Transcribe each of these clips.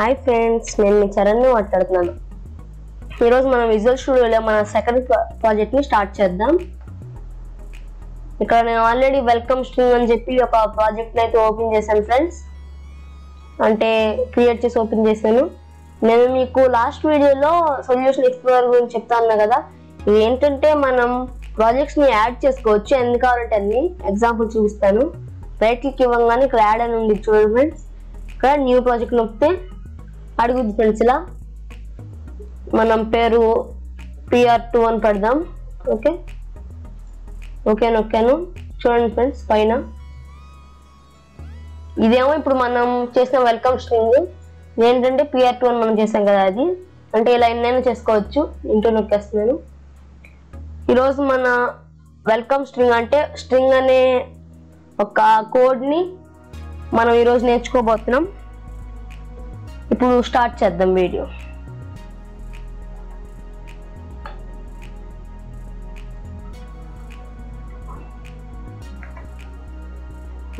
Hi friends నేను మీ చరణ్ని మాట్లాడుతున్నాను. ఈరోజు మనం విజువల్ స్టూడియోలో మన సెకండ్ ప్రాజెక్ట్ని స్టార్ట్ చేద్దాం. ఇక్కడ నేను ఆల్రెడీ వెల్కమ్ స్ట్రింగ్ అని చెప్పి ఒక ప్రాజెక్ట్ని అయితే ఓపెన్ చేశాను ఫ్రెండ్స్ అంటే క్రియేట్ చేసి ఓపెన్ చేశాను. నేను మీకు లాస్ట్ వీడియోలో సొల్యూషన్ ఎక్స్ప్లోరర్ గురించి చెప్తాను కదా. ఏంటంటే మనం ప్రాజెక్ట్స్ని యాడ్ చేసుకోవచ్చు. ఎన్ని కావాలంటే అన్ని ఎగ్జాంపుల్ చూపిస్తాను. రైట్ క్లిక్ ఇవ్వగానే ఇక్కడ యాడ్ అని ఉంది చూడండి ఫ్రెండ్స్ ఇక్కడ న్యూ ప్రాజెక్ట్ నొప్పితే అడుగుద్ది ఫ్రెండ్స్ ఇలా మనం పేరు పిఆర్ టూ అని పెడదాం. ఓకే ఓకే నొక్కాను. చూడండి ఫ్రెండ్స్ పైన. ఇదేమో ఇప్పుడు మనం చేసిన వెల్కమ్ స్ట్రింగ్ ఏంటంటే పిఆర్ టూ అని మనం చేసాం కదా అది. అంటే ఇలా ఎన్నైనా చేసుకోవచ్చు. ఇంటూ నొక్కేస్తున్నాను. ఈరోజు మన వెల్కమ్ స్ట్రింగ్ అంటే స్ట్రింగ్ అనే ఒక కోడ్ని మనం ఈరోజు నేర్చుకోబోతున్నాం. ఇప్పుడు స్టార్ట్ చేద్దాం వీడియో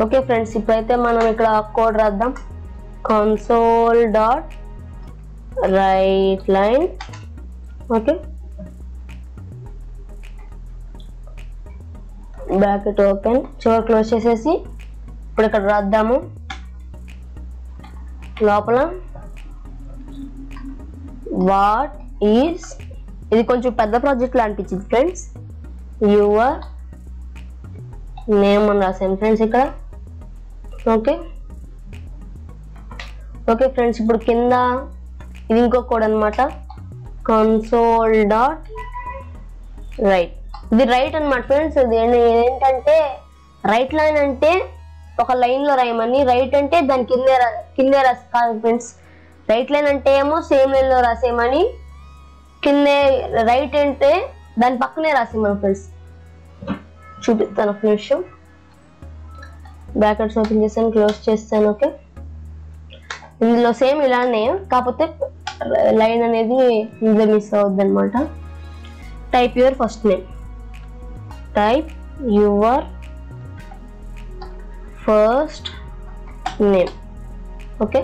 ఓకే ఫ్రెండ్స్ ఇప్పుడైతే మనం ఇక్కడ కోడ్ రాద్దాం. Console dot write line okay bracket open చివరి క్లోజ్ చేసేసి ఇప్పుడు ఇక్కడ రాద్దాము. లోపల వాట్ ఈస్ ఇది కొంచెం పెద్ద ప్రాజెక్ట్ అనిపించింది ఫ్రెండ్స్ యువర్ నేమ్ అని రాసాను ఫ్రెండ్స్ ఇక్కడ. ఓకే ఓకే ఫ్రెండ్స్ ఇప్పుడు కింద ఇది ఇంకో కోడ్ అనమాట కన్సోల్ డాట్ రైట్ ఇది రైట్ అనమాట ఫ్రెండ్స్ ఇది ఏంటి- ఏంటంటే రైట్ లైన్ అంటే ఒక లైన్లో రాయమని రైట్ అంటే దాని కిందే కింద కిందే కాదు ఫ్రెండ్స్ రైట్ లైన్ అంటే ఏమో సేమ్ లైన్లో రాసేయమని కిందే రైట్ అంటే దాని పక్కనే రాసేయమని ఫ్రెండ్స్ చూపిస్తాను ఒక నిమిషం. బ్రాకెట్స్ ఓపెన్ చేస్తాను క్లోజ్ చేస్తాను ఓకే ఇందులో సేమ్ ఇలానే కాకపోతే లైన్ అనేది ఇందులో మిస్ అవుద్ది అనమాట type your first name type your first name okay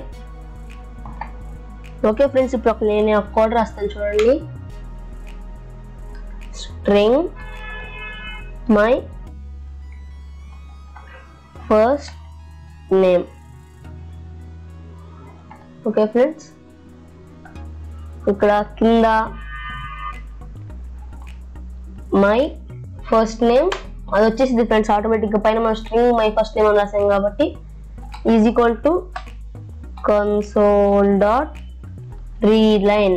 okay friends ఇప్పుడు ఒక నేను ఒక కోడ్ రాస్తాను చూడండి. String my first name okay friends ఇక్కడ కింద మై ఫస్ట్ నేమ్ అది వచ్చేసింది ఫ్రెండ్స్ ఆటోమేటిక్గా పైన మనం స్ట్రింగ్ మై ఫస్ట్ నేమ్ అని రాసాం కాబట్టి is equal to console dot read line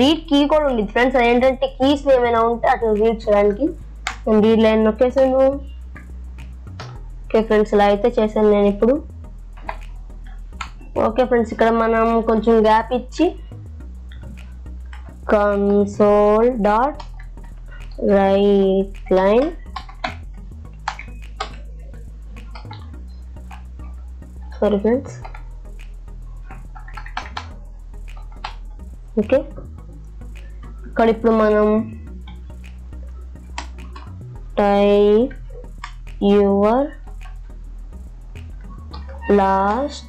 read key కూడా ఉంది. ఫ్రెండ్స్ అదేంటంటే కీస్ ఏమైనా ఉంటే అట్లా రీడ్ చేయడానికి నేను రీడ్ లైన్ నొక్కేసాను ఓకే ఫ్రెండ్స్ ఇలా అయితే చేశాను నేను ఇప్పుడు. ఓకే ఫ్రెండ్స్ ఇక్కడ మనం కొంచెం గ్యాప్ ఇచ్చి console dot write line sorry friends okay. ఇక్కడ ఇప్పుడు మనం type your last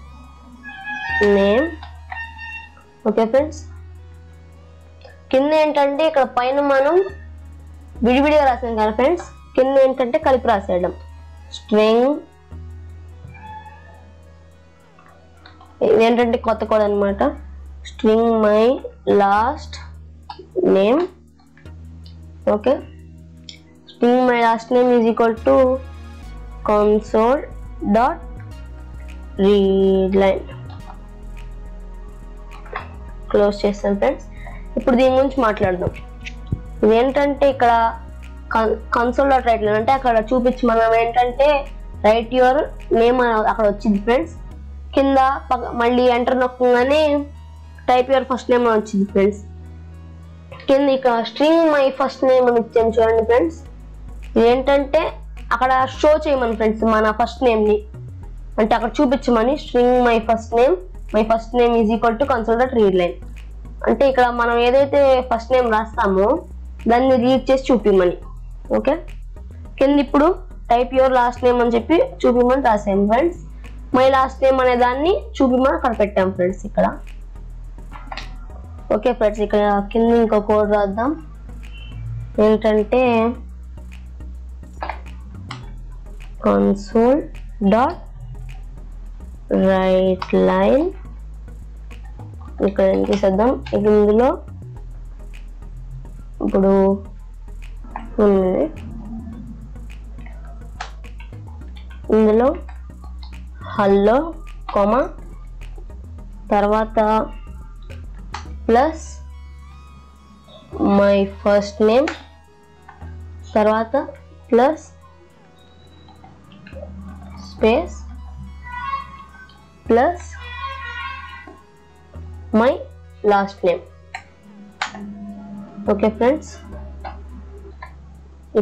name. Okay friends. కింద ఏంటంటే ఇక్కడ పైన మనం విడివిడిగా రాసాం కదా ఫ్రెండ్స్. కింద ఏంటంటే కలిపి రాసేయడం. స్ట్రింగ్. ఏంటంటే కొత్త కోడ్ అనమాట string my last name. Okay. String my last name is equal to console dot read line close చేస్తాం ఫ్రెండ్స్. ఇప్పుడు దీని గురించి మాట్లాడదాం. ఇది ఏంటంటే ఇక్కడ కన్సోల్ డాట్ రైట్ లైన్ అంటే అక్కడ చూపించి మనం ఏంటంటే రైట్ యువర్ నేమ్ అక్కడ వచ్చింది ఫ్రెండ్స్. కింద పక్క- మళ్ళీ ఎంటర్ నొక్కగానే టైప్ యువర్ ఫస్ట్ నేమ్ అని వచ్చింది ఫ్రెండ్స్. కింద ఇక్కడ స్ట్రింగ్ మై ఫస్ట్ నేమ్ అని ఇచ్చాను చూడండి ఫ్రెండ్స్. ఏంటంటే అక్కడ షో చేయమని ఫ్రెండ్స్ మన ఫస్ట్ నేమ్ని అంటే అక్కడ చూపించమని string my first name my first name is equal to console read line. అంటే ఇక్కడ మనం ఏదైతే ఫస్ట్ నేమ్ రాస్తామో దాన్ని రీడ్ చేసి చూపిమని. ఓకే? కింద ఇప్పుడు టైప్ యువర్ లాస్ట్ నేమ్ అని చెప్పి చూపిమని రాసాము ఫ్రెండ్స్. మై లాస్ట్ నేమ్ అనే దాన్ని చూపిమని అక్కడ పెట్టాం ఫ్రెండ్స్ ఇక్కడ. ఓకే ఫ్రెండ్స్ ఇక్కడ కింద ఇంకో కోడ్ రాద్దాం. ఏంటంటే కన్సోల్ డాట్ రైట్ లైన్ ఇక్కడ ఏం చేసేద్దాం? ఇక ఇందులో ఇప్పుడు ఉంది. ఇందులో హల్లో కొమ తర్వాత ప్లస్ మై ఫస్ట్ నేమ్ తర్వాత plus space plus my last name. Okay friends?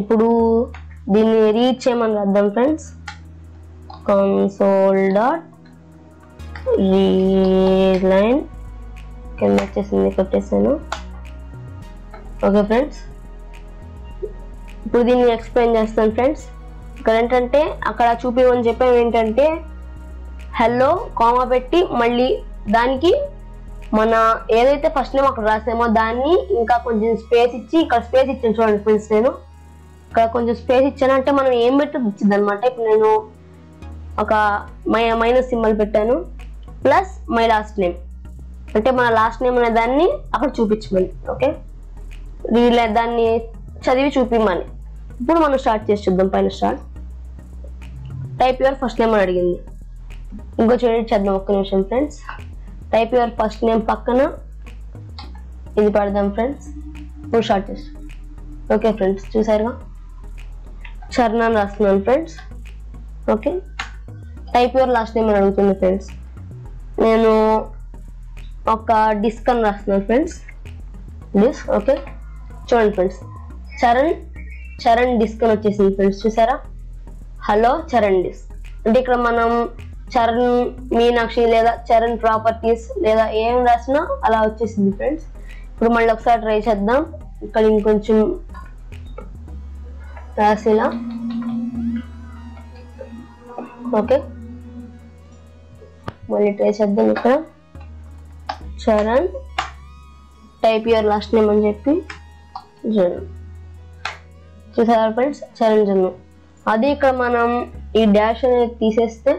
ఇప్పుడు దీన్ని రీచ్ చేయమని రాద్దాం friends. Console dot read line కింద వచ్చేసింది కొట్టేసాను. Okay friends? ఇప్పుడు దీన్ని ఎక్స్ప్లెయిన్ చేస్తాను ఫ్రెండ్స్. ఇక్కడ ఏంటంటే అక్కడ చూపించమని చెప్పాము ఏంటంటే హలో కామా పెట్టి మళ్ళీ దానికి మన ఏదైతే ఫస్ట్ నేమ్ అక్కడ రాసామో దాన్ని ఇంకా కొంచెం స్పేస్ ఇచ్చి ఇక్కడ స్పేస్ ఇచ్చాను చూడండి ఫ్రెండ్స్ నేను. ఇక్కడ కొంచెం స్పేస్ ఇచ్చాను అంటే మనం ఏం పెట్టి వచ్చింది అనమాట ఇప్పుడు నేను ఒక మై మైనస్ సింబల్ పెట్టాను. ప్లస్ మై లాస్ట్ నేమ్ అంటే మన లాస్ట్ నేమ్ అనే దాన్ని అక్కడ చూపించమని ఓకే వీళ్ళ దాన్ని చదివి చూపిమని. ఇప్పుడు మనం స్టార్ట్ చేసి చూద్దాం పైన start type your first name అని అడిగింది. ఇంకో చూడండి చేద్దాం ఒక్క నిమిషం friends type your first name పక్కన. ఇది పెడదాం ఫ్రెండ్స్ ఇప్పుడు స్టార్ట్ చేస్తాం ఓకే ఫ్రెండ్స్ చూసారుగా? చరణ్ అని రాస్తున్నాను friends okay type your last name అని అడుగుతుంది ఫ్రెండ్స్ నేను ఒక డిస్క్ అని రాస్తున్నాను ఫ్రెండ్స్ డిస్క్ ఓకే చూడండి ఫ్రెండ్స్ చరణ్ చరణ్ డిస్క్ అని వచ్చేసింది ఫ్రెండ్స్ చూసారా? హలో చరణ్ డిస్క్ అంటే ఇక్కడ మనం చరణ్ మీనాక్షి లేదా చరణ్ ప్రాపర్టీస్ లేదా ఏం రాసినా అలా వచ్చేసింది ఫ్రెండ్స్ ఇప్పుడు మళ్ళీ ఒకసారి ట్రై చేద్దాం. ఇక్కడ ఇంకొంచెం రాసేలా. ఓకే మళ్ళీ ట్రై చేద్దాం ఇక్కడ. Charan type your last name అని చెప్పి జను చూసారా ఫ్రెండ్స్ చరణ్ జను అది ఇక్కడ మనం ఈ డాష్ అనేది తీసేస్తే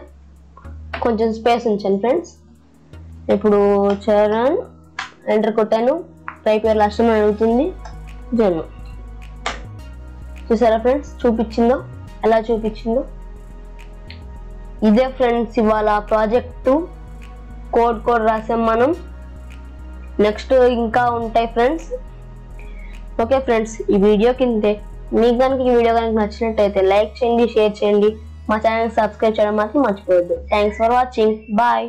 కొంచెం స్పేస్ ఉంచాను ఫ్రెండ్స్ ఇప్పుడు చరణ్ ఎంటర్ కొట్టాను. టైప్ యువర్ లాస్ట్ నేమ్ అడుగుతుంది. జను చూసారా ఫ్రెండ్స్ చూపించిందో? ఎలా చూపించిందో? ఇదే ఫ్రెండ్స్ ఇవాళ ప్రాజెక్టు కోడ్ కోడ్ రాసాం మనం. నెక్స్ట్ ఇంకా ఉంటాయి ఫ్రెండ్స్. ఓకే ఫ్రెండ్స్ ఈ వీడియో కిందే మీకు కనుక ఈ వీడియో కనుక నచ్చినట్టయితే లైక్ చేయండి షేర్ చేయండి. మా ఛానల్ సబ్స్క్రైబ్ చేయడం మాత్రం మర్చిపోవద్దు. Thanks for watching bye